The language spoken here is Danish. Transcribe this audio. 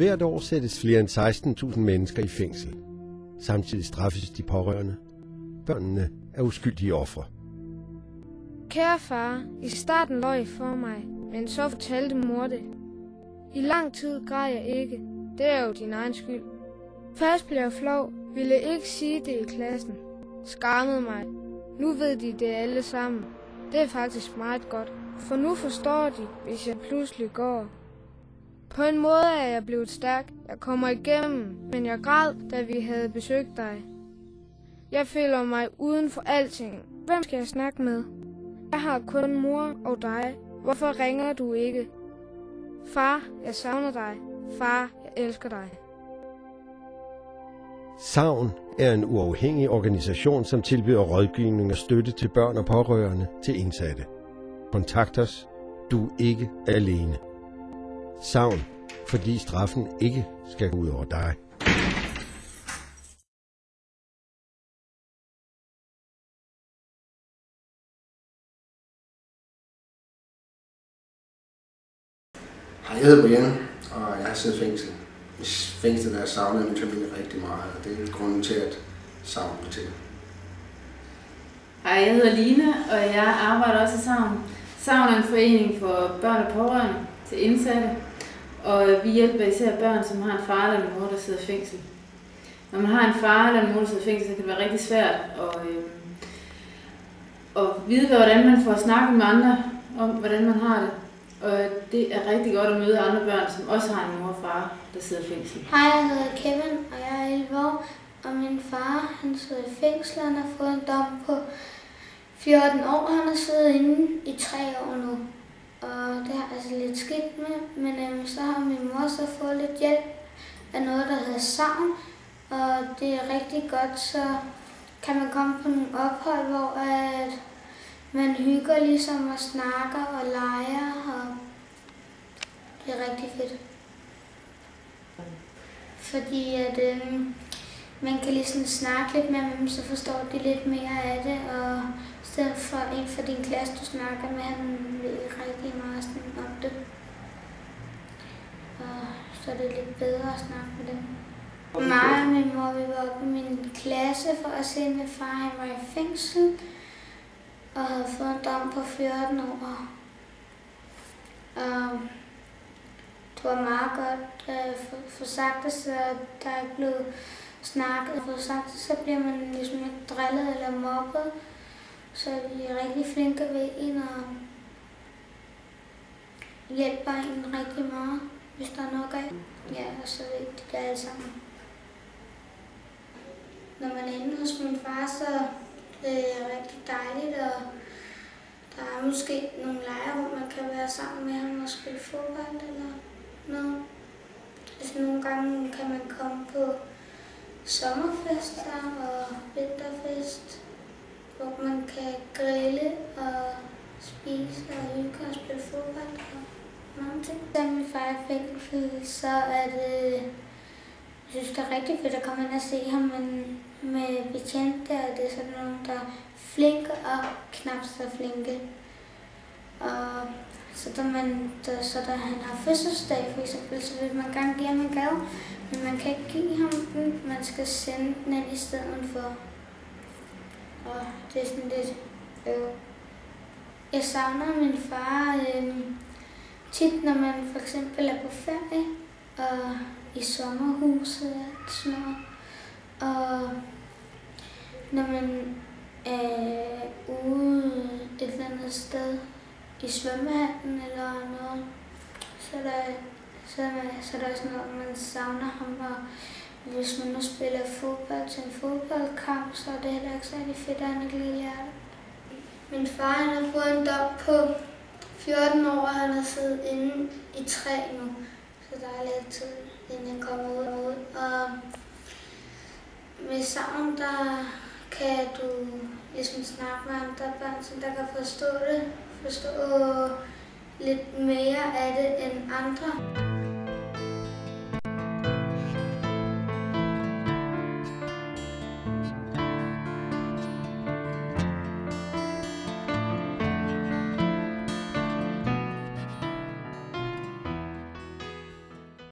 Hvert år sættes flere end 16.000 mennesker i fængsel. Samtidig straffes de pårørende. Børnene er uskyldige ofre. Kære far, i starten løg for mig, men så fortalte mor det. I lang tid græd jeg ikke. Det er jo din egen skyld. Først blev jeg flov, ville ikke sige det i klassen. Skammede mig. Nu ved de det alle sammen. Det er faktisk meget godt, for nu forstår de, hvis jeg pludselig går. På en måde er jeg blevet stærk. Jeg kommer igennem, men jeg græd, da vi havde besøgt dig. Jeg føler mig uden for alting. Hvem skal jeg snakke med? Jeg har kun mor og dig. Hvorfor ringer du ikke? Far, jeg savner dig. Far, jeg elsker dig. Savn er en uafhængig organisation, som tilbyder rådgivning og støtte til børn og pårørende til indsatte. Kontakt os. Du er ikke alene. Savn, fordi straffen ikke skal gå ud over dig. Hej, jeg hedder Brian, og jeg har siddet i fængsel. I fængslet der savner jeg min familie rigtig meget, og det er grunden til, at savn blev til. Hej, jeg hedder Line, og jeg arbejder også i Savn. Savn er en forening for børn og pårørende til indsatte, og vi hjælper især børn, som har en far eller en mor, der sidder i fængsel. Når man har en far eller en mor, der sidder i fængsel, så kan det være rigtig svært at, øh, at vide, hvordan man får snakket med andre om, hvordan man har det. Og det er rigtig godt at møde andre børn, som også har en mor og far, der sidder i fængsel. Hej, jeg hedder Kevin, og jeg er 11 år, og min far han sidder i fængsel, han har fået en dom på 14 år, han har siddet inde i 3 år nu. Og det har altså lidt skidt med, men øhm, så har min mor så fået lidt hjælp af noget, der hedder savn, og det er rigtig godt, så kan man komme på nogle ophold, hvor at man hygger ligesom og snakker og leger, og det er rigtig fedt. Fordi at øhm, man kan ligesom snakke lidt med dem, så forstår de lidt mere af det, og stedet for en fra din klasse, du snakker med, han ved rigtig meget sådan om det. Og så er det lidt bedre at snakke med dem. Mig og min mor, vi var oppe i min klasse for at se min far, han var i fængsel og havde fået en dom på 14 år. Og det var meget godt uh, for, for sagt, så der er ikke blevet snakket. For sagt, så bliver man ligesom ikke drillet eller mobbet. Så vi er rigtig flinke ved en og hjælper en rigtig meget, hvis der er noget galt. Ja, og så ved de det alle sammen. Når man er inde hos min far, så øh, det er rigtig dejligt, og der er måske nogle lejre, hvor man kan være sammen med ham og spille fodbold eller noget. Altså nogle gange kan man komme på sommerfester og vinterfest, hvor man kan grille og spise og hygge og spille fodbold og mange ting. Da min far er fængsel, så er det, jeg synes, det er rigtig fedt at komme ind og se ham, men med betjente, og det er sådan nogle, der er flinke og knap så flinke. Og så da, man, da, så da han har fødselsdag for eksempel, så vil man gerne give ham en gave, men man kan ikke give ham den, man skal sende den ind i stedet for. Og det er sådan lidt øh. Jeg savner min far øh, tit, når man for eksempel er på ferie, og i sommerhuset og sådan noget. Og når man er ude et eller andet sted i svømmehallen eller noget, så er der, så er der, så er der sådan noget, man savner ham. Og hvis man nu spiller fodbold til en fodboldkamp, så er det heller ikke særlig fedt, at han ikke lige lærer det. Min far han har fået en dom på 14 år, og han har siddet inde i tre nu. Så der er lidt tid, inden han kommer ud. Og med savn, der kan du ligesom snakke med andre børn, så der kan forstå det, forstå lidt mere af det end andre.